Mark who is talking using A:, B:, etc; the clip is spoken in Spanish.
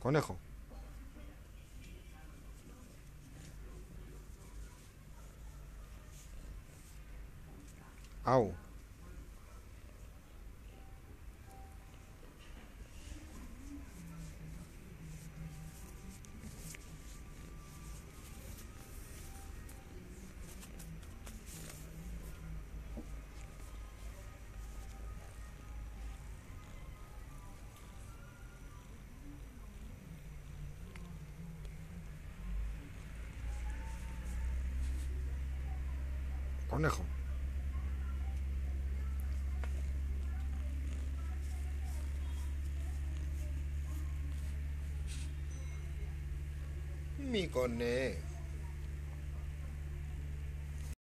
A: Conejo. Au. Conejo. Mi conejo.